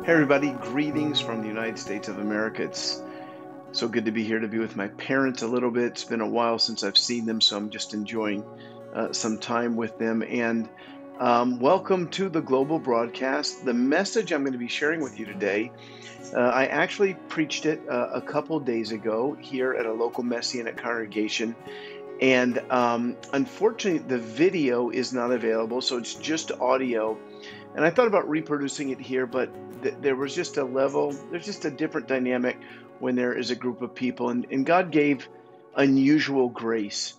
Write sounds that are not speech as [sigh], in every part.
Hey, everybody, greetings from the United States of America. It's so good to be here to be with my parents a little bit. It's been a while since I've seen them, so I'm just enjoying uh, some time with them. And um, welcome to the global broadcast. The message I'm going to be sharing with you today, uh, I actually preached it uh, a couple days ago here at a local Messianic congregation. And um, unfortunately, the video is not available, so it's just audio. And I thought about reproducing it here, but th- there was just a level, there's just a different dynamic when there is a group of people. And, and God gave unusual grace.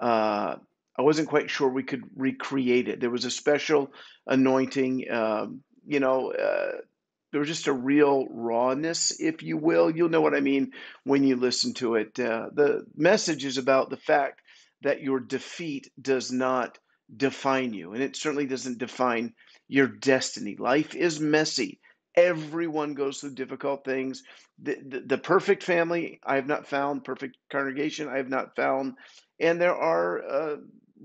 Uh, I wasn't quite sure we could recreate it. There was a special anointing, um, you know. Uh, there was just a real rawness, if you will. You'll know what I mean when you listen to it. Uh, the message is about the fact that your defeat does not define you, and it certainly doesn't define your destiny. Life is messy. Everyone goes through difficult things. The, the, the, perfect family, I have not found. Perfect congregation, I have not found. And there are uh,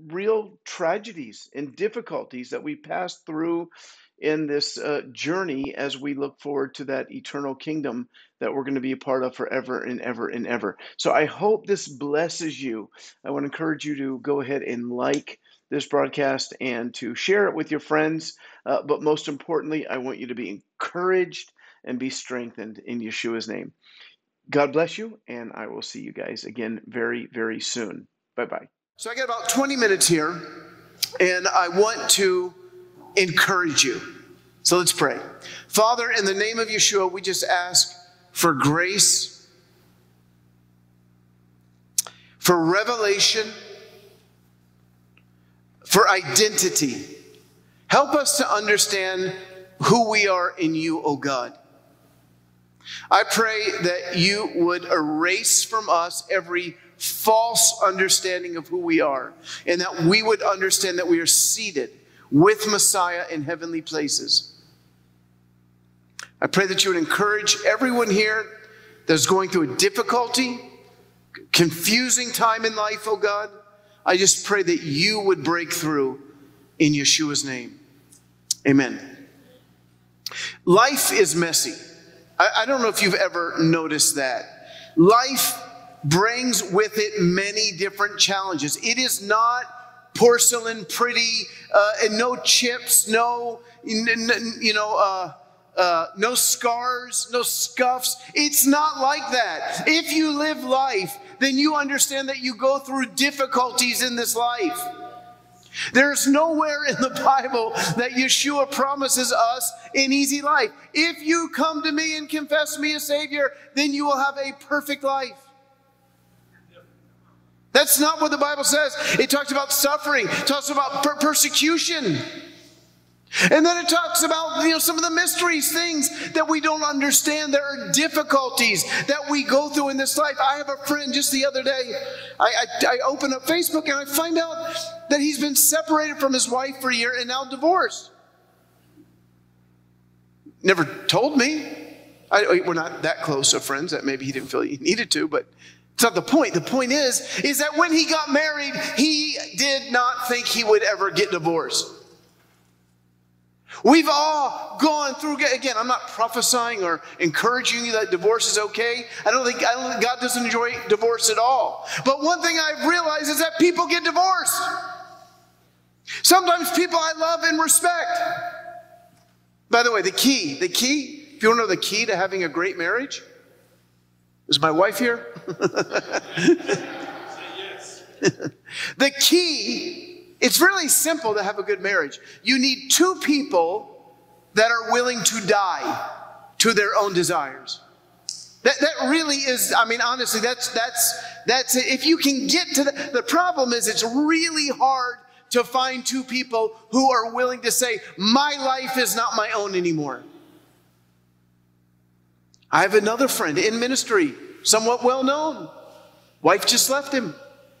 real tragedies and difficulties that we pass through in this uh, journey as we look forward to that eternal kingdom that we're going to be a part of forever and ever and ever. So I hope this blesses you. I want to encourage you to go ahead and like this broadcast and to share it with your friends. Uh, but most importantly, I want you to be encouraged and be strengthened in Yeshua's name. God bless you, and I will see you guys again very, very soon. Bye bye. So I got about 20 minutes here, and I want to encourage you. So let's pray. Father, in the name of Yeshua, we just ask for grace, for revelation for identity. Help us to understand who we are in you, O God. I pray that you would erase from us every false understanding of who we are, and that we would understand that we are seated with Messiah in heavenly places. I pray that you would encourage everyone here that's going through a difficulty, confusing time in life, oh God. I just pray that you would break through in Yeshua's name. Amen. Life is messy. I, I, don't know if you've ever noticed that. Life brings with it many different challenges. It is not porcelain pretty uh, and no chips, no, you know, uh, uh, no scars, no scuffs. It's not like that. If you live life then you understand that you go through difficulties in this life. There's nowhere in the Bible that Yeshua promises us an easy life. If you come to me and confess me as Savior, then you will have a perfect life. That's not what the Bible says. It talks about suffering, it talks about per- persecution. And then it talks about you know some of the mysteries, things that we don't understand. There are difficulties that we go through in this life. I have a friend just the other day. I, I, I open up Facebook and I find out that he's been separated from his wife for a year and now divorced. Never told me. I, we're not that close of friends that maybe he didn't feel he needed to, but it's not the point. The point is, is that when he got married, he did not think he would ever get divorced. We've all gone through, again, I'm not prophesying or encouraging you that divorce is okay. I don't think, I don't think God doesn't enjoy divorce at all. But one thing I've realized is that people get divorced. Sometimes people I love and respect. By the way, the key, the key, if you want to know the key to having a great marriage, is my wife here? [laughs] [laughs] the key it's really simple to have a good marriage. You need two people that are willing to die to their own desires. That, that really is, I mean, honestly, that's, that's, that's it. If you can get to the, the problem is it's really hard to find two people who are willing to say, my life is not my own anymore. I have another friend in ministry, somewhat well known. Wife just left him.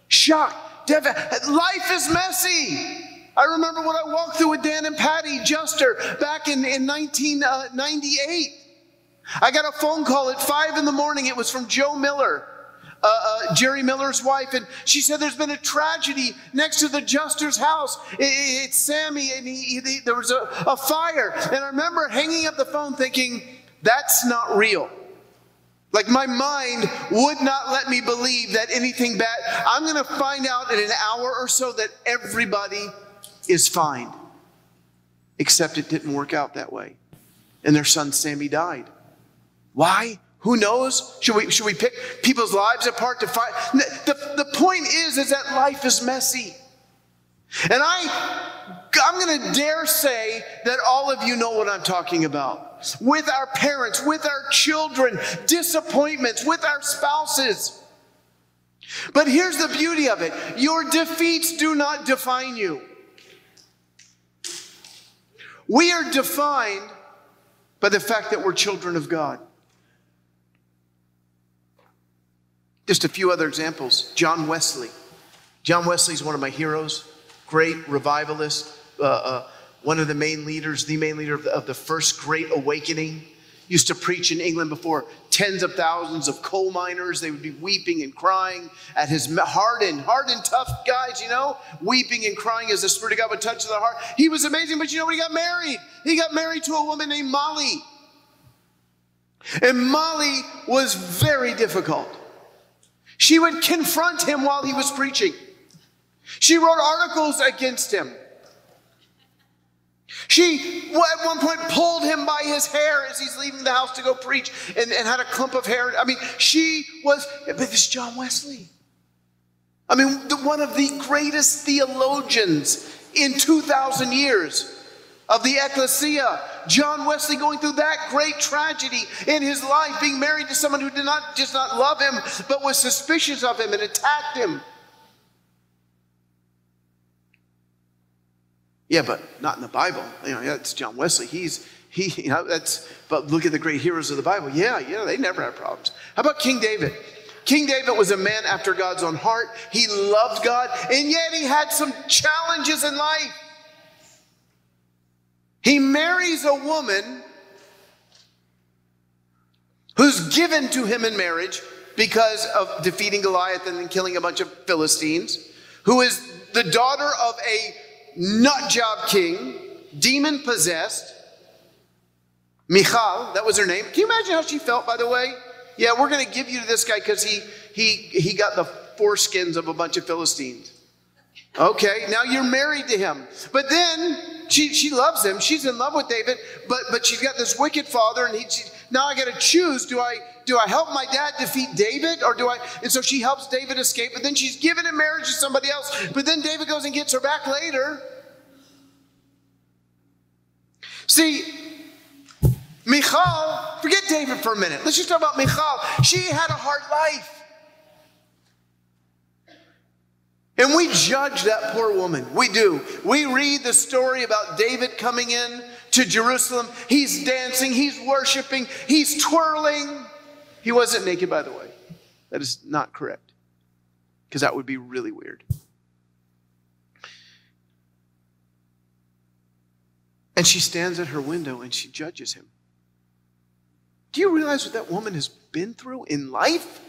Shocked. Life is messy. I remember when I walked through with Dan and Patty Juster back in, in 1998. Uh, I got a phone call at five in the morning. It was from Joe Miller. uh, uh, Jerry Miller's wife, and she said there's been a tragedy next to the Juster's house. It, it's Sammy, and he, he, there was a, a fire. And I remember hanging up the phone thinking, that's not real. Like my mind would not let me believe that anything bad. I'm going to find out in an hour or so that everybody is fine. Except it didn't work out that way. And their son Sammy died. Why? Who knows? Should we, should we pick people's lives apart to find? The, the point is, is that life is messy. And I, I'm going to dare say that all of you know what I'm talking about. With our parents, with our children, disappointments, with our spouses. But here's the beauty of it your defeats do not define you. We are defined by the fact that we're children of God. Just a few other examples. John Wesley. John Wesley is one of my heroes, great revivalist, uh, uh, one of the main leaders, the main leader of the, of the first great awakening. Used to preach in England before tens of thousands of coal miners. They would be weeping and crying at his hardened, hardened, tough guys, you know, weeping and crying as the Spirit of God would touch their heart. He was amazing, but you know what? He got married. He got married to a woman named Molly. And Molly was very difficult. She would confront him while he was preaching. She wrote articles against him. She, at one point, pulled him by his hair as he's leaving the house to go preach and, and had a clump of hair. I mean, she was, but this John Wesley. I mean, the, one of the greatest theologians in 2,000 years of the ecclesia. John Wesley going through that great tragedy in his life, being married to someone who did not just not love him, but was suspicious of him and attacked him. Yeah, but not in the Bible. You know, that's John Wesley. He's he, [laughs] you know, that's but look at the great heroes of the Bible. Yeah, yeah, they never had problems. How about King David? King David was a man after God's own heart. He loved God, and yet he had some challenges in life. He marries a woman who's given to him in marriage because of defeating Goliath and then killing a bunch of Philistines, who is the daughter of a nut job king, demon possessed. Michal, that was her name. Can you imagine how she felt, by the way? Yeah, we're going to give you to this guy because he, he, he got the foreskins of a bunch of Philistines. Okay, now you're married to him. But then she, she loves him. She's in love with David, but, but she's got this wicked father, and he, she, now I got to choose. Do I, do I help my dad defeat David, or do I? And so she helps David escape, but then she's given in marriage to somebody else. But then David goes and gets her back later. See, Michal, forget David for a minute. Let's just talk about Michal. She had a hard life. And we judge that poor woman. We do. We read the story about David coming in to Jerusalem. He's dancing, he's worshiping, he's twirling. He wasn't naked, by the way. That is not correct, because that would be really weird. And she stands at her window and she judges him. Do you realize what that woman has been through in life?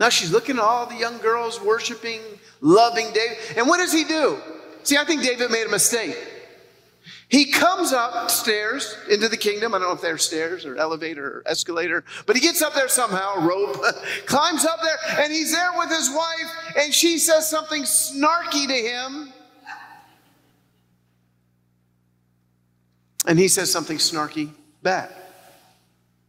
Now she's looking at all the young girls worshiping, loving David. And what does he do? See, I think David made a mistake. He comes upstairs into the kingdom. I don't know if there's stairs or elevator or escalator, but he gets up there somehow, rope, [laughs] climbs up there, and he's there with his wife, and she says something snarky to him. And he says something snarky back.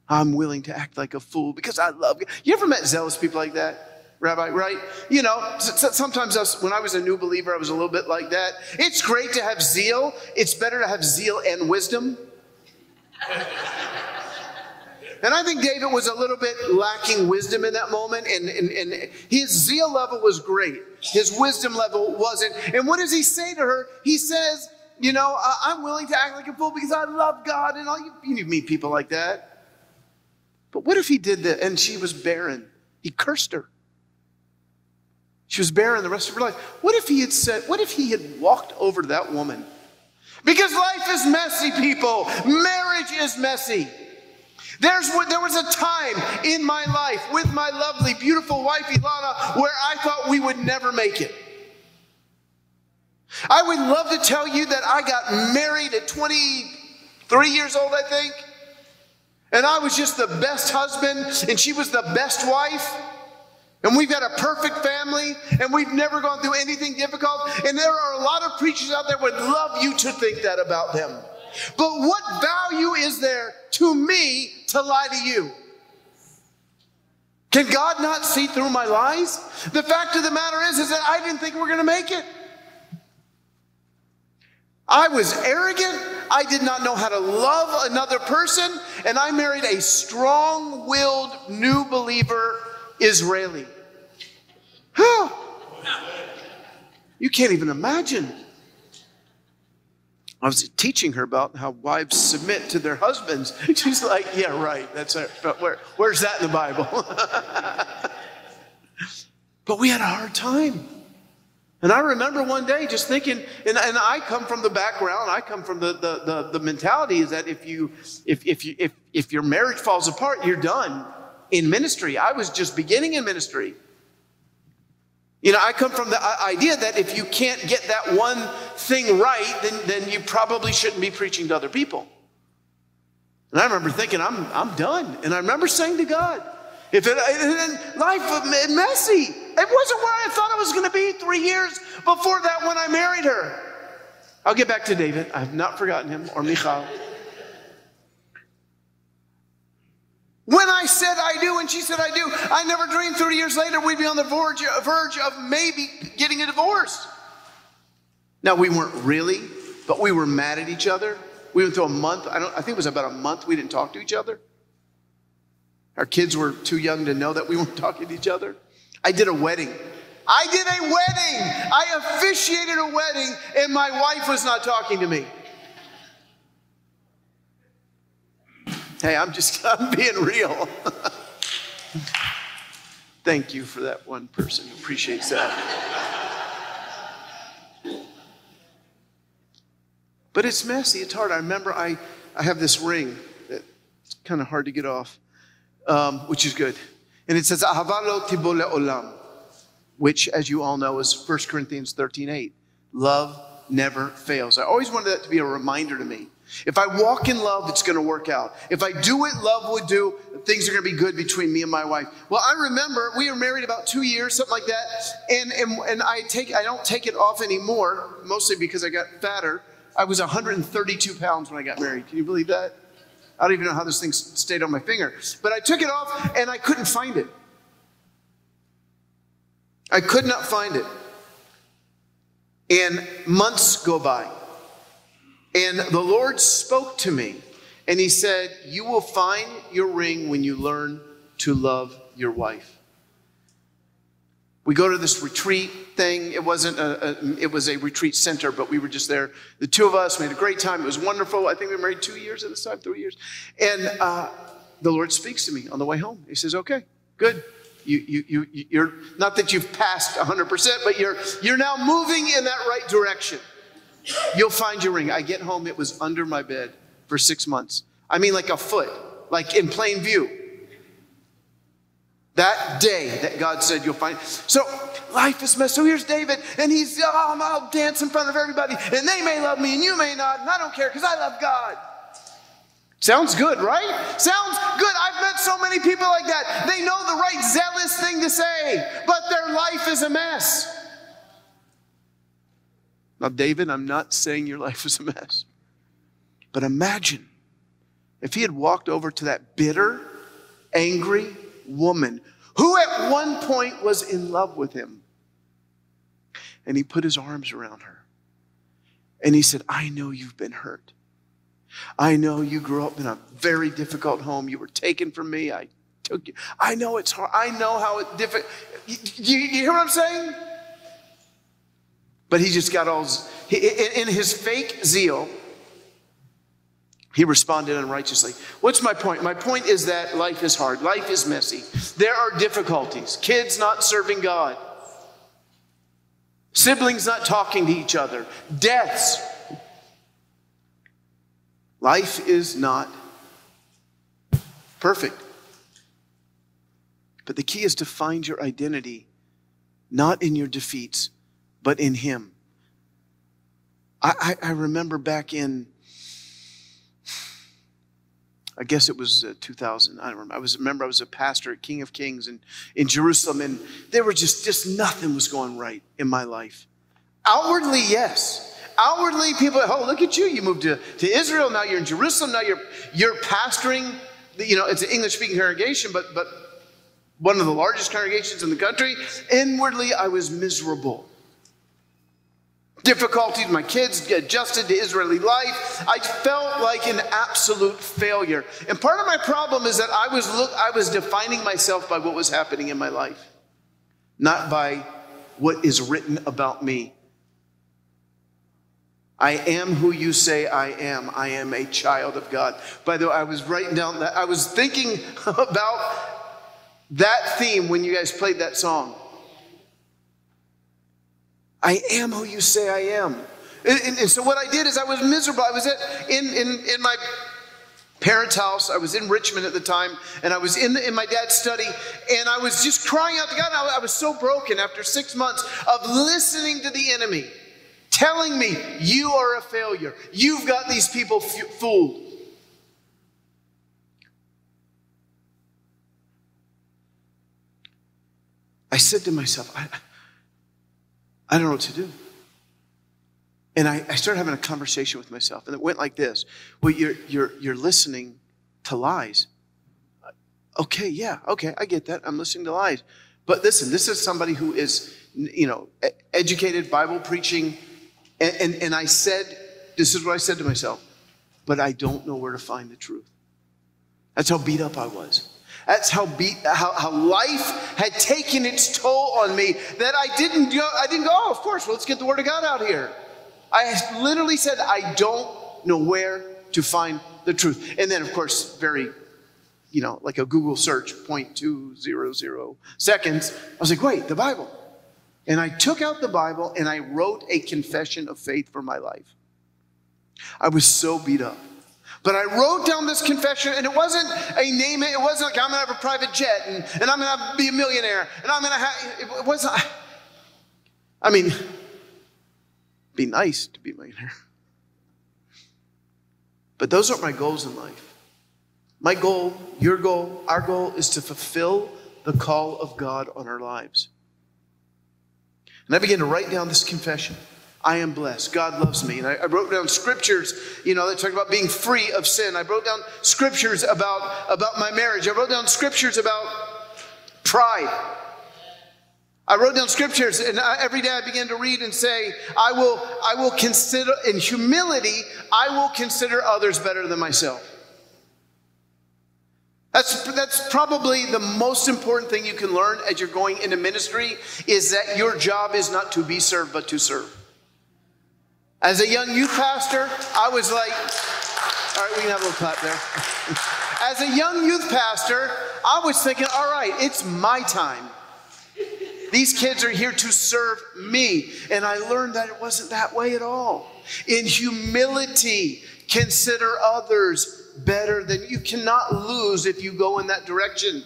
I'm willing to act like a fool because I love you. You ever met zealous people like that? Rabbi, right? You know, sometimes us, when I was a new believer, I was a little bit like that. It's great to have zeal. It's better to have zeal and wisdom. And I think David was a little bit lacking wisdom in that moment, and, and, and, his zeal level was great. His wisdom level wasn't. And what does he say to her? He says, You know, I'm willing to act like a fool because I love God, and all you, you meet people like that. But what if he did that and she was barren? He cursed her. She was barren the rest of her life. What if he had said, what if he had walked over to that woman? Because life is messy, people. Marriage is messy. There's, there was a time in my life with my lovely, beautiful wife, Ilana, where I thought we would never make it. I would love to tell you that I got married at 23 years old, I think. And I was just the best husband, and she was the best wife. And we've got a perfect family, and we've never gone through anything difficult. And there are a lot of preachers out there would love you to think that about them. But what value is there to me to lie to you? Can God not see through my lies? The fact of the matter is, is that I didn't think we we're going to make it. I was arrogant. I did not know how to love another person. And I married a strong willed new believer Israeli. You can't even imagine. I was teaching her about how wives submit to their husbands. [laughs] She's like, yeah, right. That's it. But where, where's that in the Bible? [laughs] but we had a hard time. And I remember one day just thinking, and, and I come from the background, I come from the, the, the, the mentality is that if you if if you if if your marriage falls apart, you're done in ministry. I was just beginning in ministry. You know, I come from the uh, idea that if you can't get that one thing right, then, then you probably shouldn't be preaching to other people. And I remember thinking, I'm, I'm done. And I remember saying to God, if it, life messy. It wasn't where I thought it was going to be three years before that when I married her. I'll get back to David. I have not forgotten him or Michal. When I said I do and she said I do, I never dreamed 30 years later we'd be on the verge, uh, verge of maybe getting a divorce. Now, we weren't really, but we were mad at each other. We went through a month, I, don't, I think it was about a month we didn't talk to each other. Our kids were too young to know that we weren't [laughs] talking to each other. I did a wedding. I did a wedding. I officiated a wedding, and my wife was not talking to me. Hey, I'm just, [laughs] I'm being real. Thank you for that one person who appreciates that. but it's messy, it's hard. I remember I, I have this ring that's kind of hard to get off, um, which is good. And it says, Ahavalo tibole olam, which, as you all know, is 1 Corinthians 13 8. Love never fails. I always wanted that to be a reminder to me if I walk in love, it's going to work out. If I do what love would do, things are going to be good between me and my wife. Well, I remember we were married about two years, something like that, and and, and I take I don't take it off anymore, mostly because I got fatter. I was 132 pounds when I got married. Can you believe that? I don't even know how this thing stayed on my finger, but I took it off and I couldn't find it. I could not find it, and months go by. And the Lord spoke to me and he said, You will find your ring when you learn to love your wife. We go to this retreat thing. It wasn't a, a, it was a retreat center, but we were just there. The two of us made a great time. It was wonderful. I think we were married two years at this time, three years. And uh, the Lord speaks to me on the way home. He says, Okay, good. You, you, you, you're not that you've passed 100%, but you're, you're now moving in that right direction. You'll find your ring. I get home, it was under my bed for six months. I mean, like a foot, like in plain view. That day that God said you'll find. So life is messed. So here's David, and he's, oh, I'll dance in front of everybody, and they may love me, and you may not, and I don't care because I love God. Sounds good, right? Sounds good. I've met so many people like that. They know the right zealous thing to say, but their life is a mess. Now, David, I'm not saying your [laughs] life is a mess, but imagine if he had walked over to that bitter, angry woman who at one point was in love with him. And he put his arms around her. And he said, I know you've been hurt. I know you grew up in a very difficult home. You were taken from me. I took you. I know it's hard. I know how it difficult. You, you, you hear what I'm saying? But he just got all, in his fake zeal, he responded unrighteously. What's my point? My point is that life is hard, life is messy. There are difficulties. Kids not serving God, siblings not talking to each other, deaths. Life is not perfect. But the key is to find your identity not in your defeats, but in Him. I, I, I remember back in, I guess it was uh, 2000. I don't remember. I was remember I was a pastor at King of Kings in, in Jerusalem, and there were just just nothing was going right in my life. Outwardly, yes. Outwardly, people, oh, look at you. You moved to, to Israel. Now you're in Jerusalem. Now you're you're pastoring. You know, it's an English speaking congregation, but but one of the largest congregations in the country. Inwardly, I was miserable. Difficulties, my kids adjusted to Israeli life. I felt like an absolute failure. And part of my problem is that I was look, I was defining myself by what was happening in my life, not by what is written about me. I am who you say I am. I am a child of God. By the way, I was writing down that I was thinking [laughs] about that theme when you guys played that song. I am who you say I am. And, and, and, so what I did is I was miserable. I was at, in, in, in my parents' house. I was in Richmond at the time, and I was in, the, in my dad's study, and I was just crying out to God. I, I was so broken after six months of listening to the enemy telling me, You are a failure. You've got these people f- fooled. I said to myself, I, I don't know what to do. And I, I started having a conversation with myself, and it went like this Well, you're, you're, you're listening to lies. Uh, okay, yeah, okay, I get that. I'm listening to lies. But listen, this is somebody who is, you know, educated, Bible preaching. And, and, and I said, this is what I said to myself, but I don't know where to find the truth. That's how beat up I was. That's how how, how life had taken its toll on me that I didn't go, I didn't go, oh, of course, well, let's get the word of God out here. I literally said, I don't know where to find the truth. And then, of course, very, you know, like a Google search, 0.200 seconds, I was like, wait, the Bible. And I took out the Bible and I wrote a confession of faith for my life. I was so beat up. But I wrote down this confession, and it wasn't a name it. It wasn't like I'm gonna have a private jet and, and I'm gonna be a millionaire and I'm gonna have. It wasn't. I mean, be nice to be a millionaire. But those aren't my goals in life. My goal, your goal, our goal is to fulfill the call of God on our lives. And I began to write down this confession. I am blessed. God loves me. And I, I, wrote down scriptures, you know, that talk about being free of sin. I wrote down scriptures about, about my marriage. I wrote down scriptures about pride. I wrote down scriptures, and I, every day I began to read and say, I will, I will consider, in humility, I will consider others better than myself. That's, that's probably the most important thing you can learn as you're going into ministry is that your job is not to be served, but to serve. As a young youth pastor, I was like, all right, we can have a little clap there. [laughs] As a young youth pastor, I was thinking, all right, it's my time. These kids are here to serve me. And I learned that it wasn't that way at all. In humility, consider others better than you cannot lose if you go in that direction.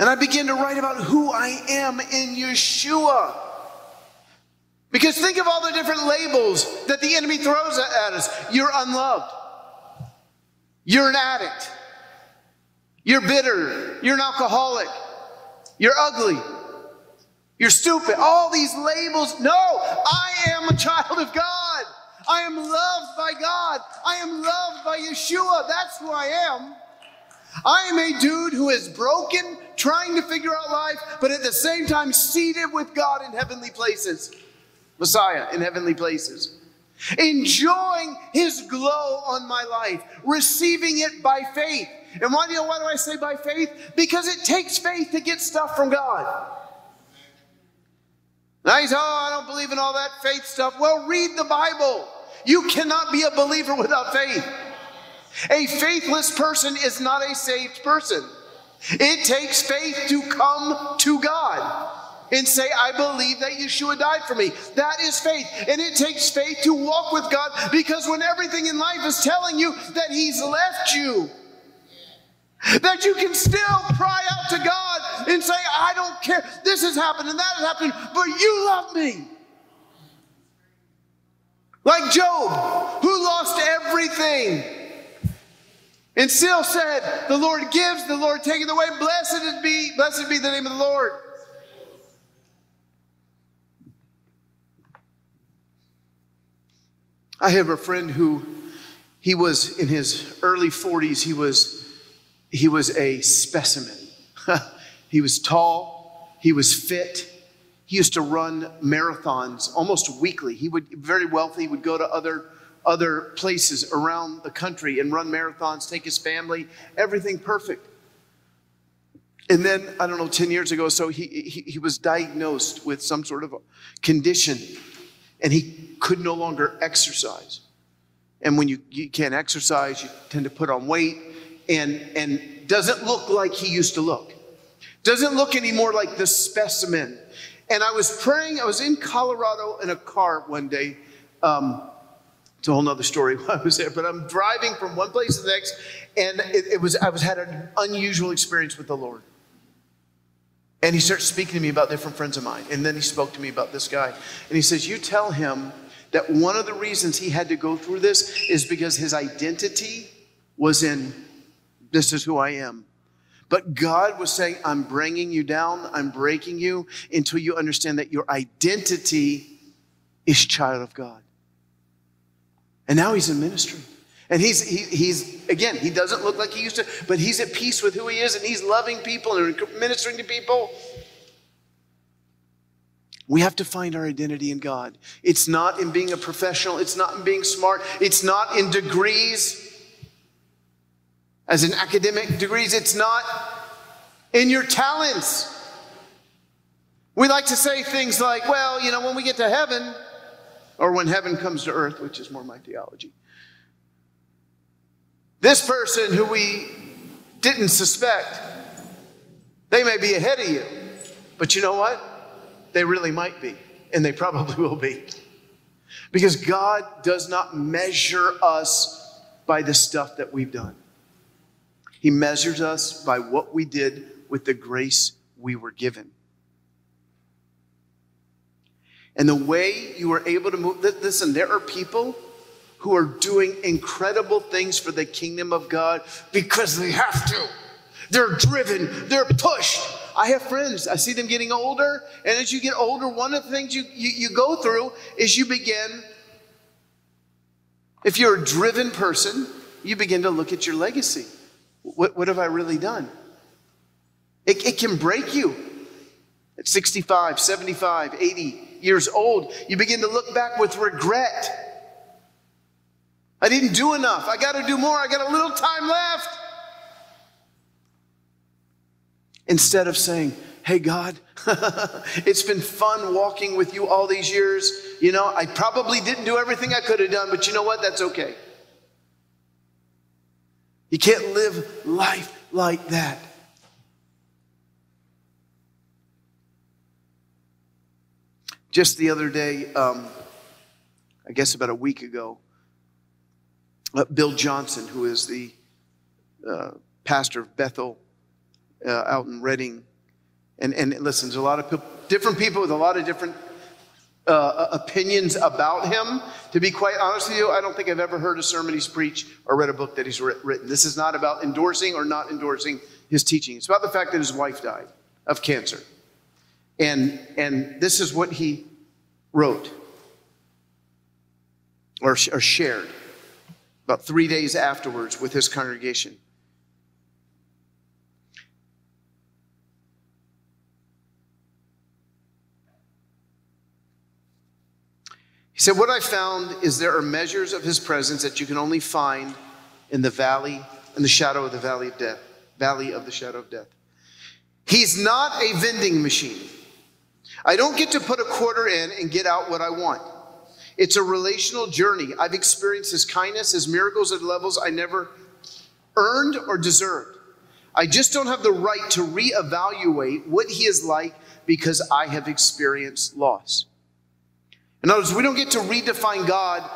And I began to write about who I am in Yeshua. Because think of all the different labels that the enemy throws at us. You're unloved. You're an addict. You're bitter. You're an alcoholic. You're ugly. You're stupid. All these labels. No, I am a child of God. I am loved by God. I am loved by Yeshua. That's who I am. I am a dude who is broken, trying to figure out life, but at the same time seated with God in heavenly places. Messiah in heavenly places. Enjoying his glow on my life, receiving it by faith. And why do, you, why do I say by faith? Because it takes faith to get stuff from God. Now you say, oh, I don't believe in all that faith stuff. Well, read the Bible. You cannot be a believer without faith. A faithless person is not a saved person. It takes faith to come to God. And say, I believe that Yeshua died for me. That is faith. And it takes faith to walk with God because when everything in life is telling you that He's left you, that you can still cry out to God and say, I don't care. This has happened and that has happened, but you love me. Like Job, who lost everything and still said, The Lord gives, the Lord taketh away. Blessed be, blessed be the name of the Lord. I have a friend who he was in his early 40s, he was he was a specimen. [laughs] he was tall, he was fit. He used to run marathons almost weekly. He would very wealthy, would go to other other places around the country and run marathons, take his family, everything perfect. And then, I don't know, 10 years ago, so he, he, he was diagnosed with some sort of condition and he could no longer exercise. And when you, you can't exercise, you tend to put on weight and, and doesn't look like he used to look. Doesn't look anymore like the specimen. And I was praying, I was in Colorado in a car one day. Um, it's a whole nother story [laughs] why I was there, but I'm driving from one place to the next, and it, it was I was had an unusual experience with the Lord. And he starts speaking to me about different friends of mine. And then he spoke to me about this guy. And he says, You tell him that one of the reasons he had to go through this is because his identity was in this is who I am. But God was saying, I'm bringing you down, I'm breaking you until you understand that your identity is child of God. And now he's in ministry. And he's, he, he's, again, he doesn't look like he used to, but he's at peace with who he is and he's loving people and ministering to people. We have to find our identity in God. It's not in being a professional, it's not in being smart, it's not in degrees, as in academic degrees, it's not in your talents. We like to say things like, well, you know, when we get to heaven, or when heaven comes to earth, which is more my theology. This person who we didn't suspect, they may be ahead of you. But you know what? They really might be, and they probably [laughs] will be. Because God does not measure us by the stuff that we've done. He measures us by what we did with the grace we were given. And the way you were able to move, listen, there are people who are doing incredible things for the kingdom of God because they have to. They're driven, they're pushed. I have friends, I see them getting older, and as you get older, one of the things you, you, you go through is you begin, if you're a driven person, you begin to look at your legacy. What, what have I really done? It, it can break you. At 65, 75, 80 years old, you begin to look back with regret I didn't do enough. I got to do more. I got a little time left. Instead of saying, Hey, God, [laughs] it's been fun walking with you all these years. You know, I probably didn't do everything I could have done, but you know what? That's okay. You can't live life like that. Just the other day, um, I guess about a week ago, uh, Bill Johnson, who is the uh, pastor of Bethel uh, out in Redding. And, and listen, there's a lot of different people with a lot of different uh, uh, opinions about him. To be quite honest with you, I don't think I've ever heard a sermon he's preached or read a book that he's written. This is not about endorsing or not endorsing his teaching. It's about the fact that his wife died of cancer. And, and this is what he wrote or, or shared about three days afterwards with his congregation. He said, What I found is there are measures of his presence that you can only find in the valley, in the shadow of the valley of death, valley of the shadow of death. He's not a vending machine. I don't get to put a quarter in and get out what I want. It's a relational journey. I've experienced His kindness, His miracles at levels I never earned or deserved. I just don't have the right to reevaluate what He is like because I have experienced loss. In other words, we don't get to redefine God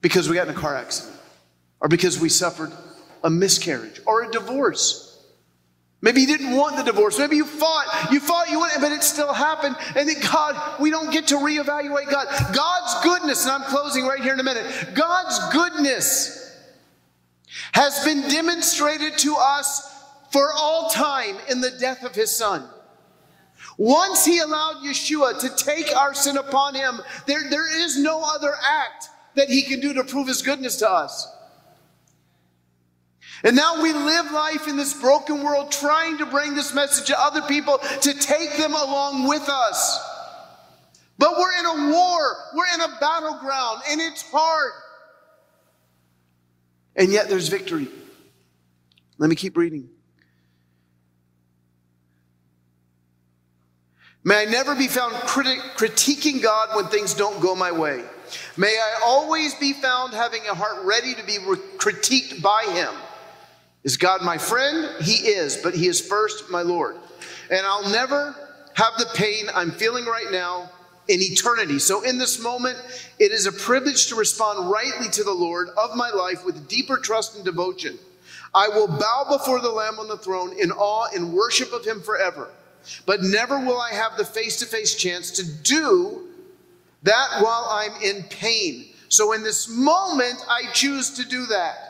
because we got in a car accident or because we suffered a miscarriage or a divorce. Maybe you didn't want the divorce. Maybe you fought, you fought, you wanted, but it still happened. And then God, we don't get to reevaluate God. God's goodness, and I'm closing right here in a minute. God's goodness has been demonstrated to us for all time in the death of his son. Once he allowed Yeshua to take our sin upon him, there, there is no other act that he can do to prove his goodness to us. And now we live life in this broken world trying to bring this message to other people to take them along with us. But we're in a war, we're in a battleground, and it's hard. And yet there's victory. Let me keep reading. May I never be found criti- critiquing God when things don't go my way. May I always be found having a heart ready to be re- critiqued by Him. Is God my friend? He is, but He is first my Lord. And I'll never have the pain I'm feeling right now in eternity. So, in this moment, it is a privilege to respond rightly to the Lord of my life with deeper trust and devotion. I will bow before the Lamb on the throne in awe and worship of Him forever. But never will I have the face to face chance to do that while I'm in pain. So, in this moment, I choose to do that.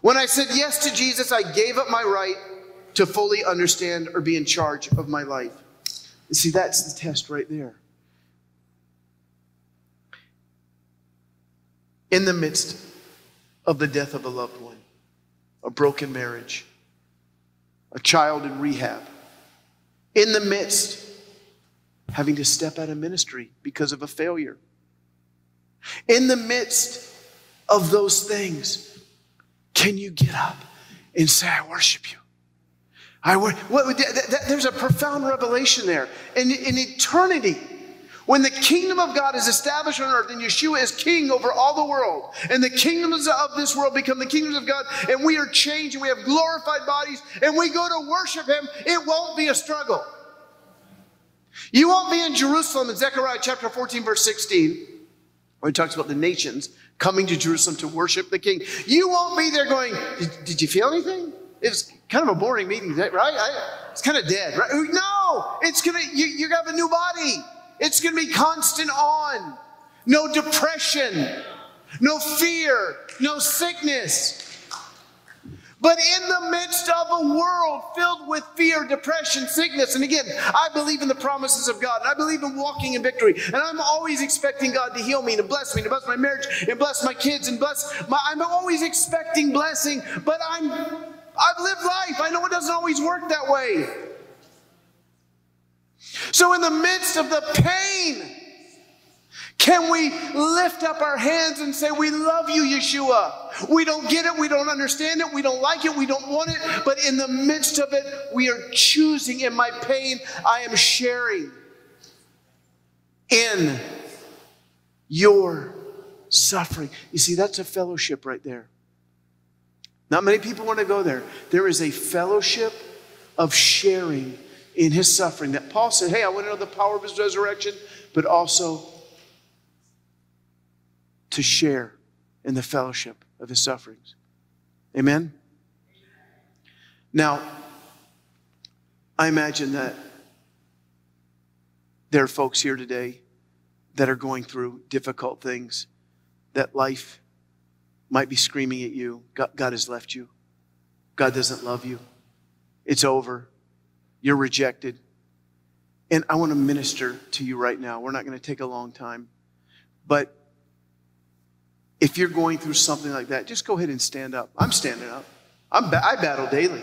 When I said yes to Jesus, I gave up my right to fully understand or be in charge of my life. You see, that's the test right there. In the midst of the death of a loved one, a broken marriage, a child in rehab, in the midst having to step out of ministry because of a failure, in the midst of those things, can you get up and say, I worship you? I wor- there's a profound revelation there. In, in eternity, when the kingdom of God is established on earth and Yeshua is king over all the world, and the kingdoms of this world become the kingdoms of God, and we are changed and we have glorified bodies, and we go to worship Him, it won't be a struggle. You won't be in Jerusalem in Zechariah chapter 14, verse 16, where he talks about the nations coming to Jerusalem to worship the king. You won't be there going, Did, did you feel anything? It's kind of a boring meeting, right? I, it's kind of dead, right? No, it's gonna, you, you have a new body. It's gonna be constant on. No depression, no fear, no sickness. But in the midst of a world filled with fear, depression, sickness, and again, I believe in the promises of God, and I believe in walking in victory, and I'm always expecting God to heal me, and to bless me, to bless my marriage, and bless my kids, and bless my, I'm always expecting blessing, but I'm, I've lived life. I know it doesn't always work that way. So in the midst of the pain, can we lift up our hands and say, We love you, Yeshua? We don't get it, we don't understand it, we don't like it, we don't want it, but in the midst of it, we are choosing. In my pain, I am sharing in your suffering. You see, that's a fellowship right there. Not many people want to go there. There is a fellowship of sharing in his suffering that Paul said, Hey, I want to know the power of his resurrection, but also to share in the fellowship of his sufferings. Amen? Now, I imagine that there are folks here today that are going through difficult things, that life might be screaming at you God, God has left you, God doesn't love you, it's over, you're rejected. And I want to minister to you right now. We're not going to take a long time. But if you're going through something like that, just go ahead and stand up. I'm standing up. I'm ba- I battle daily.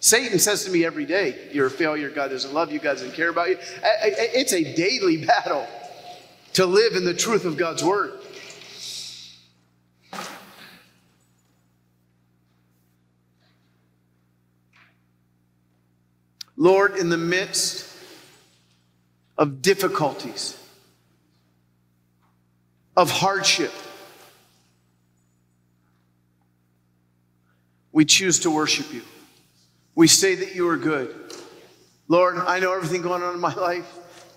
Satan says to me every day, You're a failure. God doesn't love you. God doesn't care about you. It's a daily [laughs] battle to live in the truth of God's word. Lord, in the midst of difficulties, of hardship, We choose to worship you. We say that you are good. Lord, I know everything going on in my life.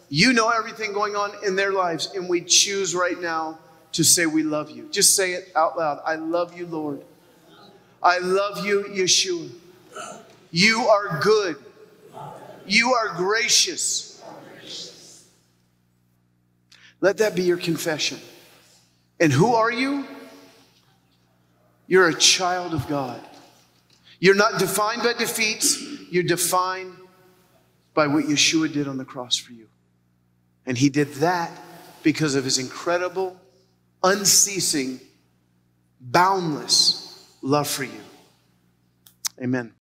You know everything going on in their lives, and we choose right now to say we love you. Just say it out loud. I love you, Lord. I love you, Yeshua. You are good. You are gracious. Let that be your confession. And who are you? You're a child of God. You're not defined by defeats, you're defined by what Yeshua did on the cross for you. And he did that because of his incredible, unceasing, boundless love for you. Amen.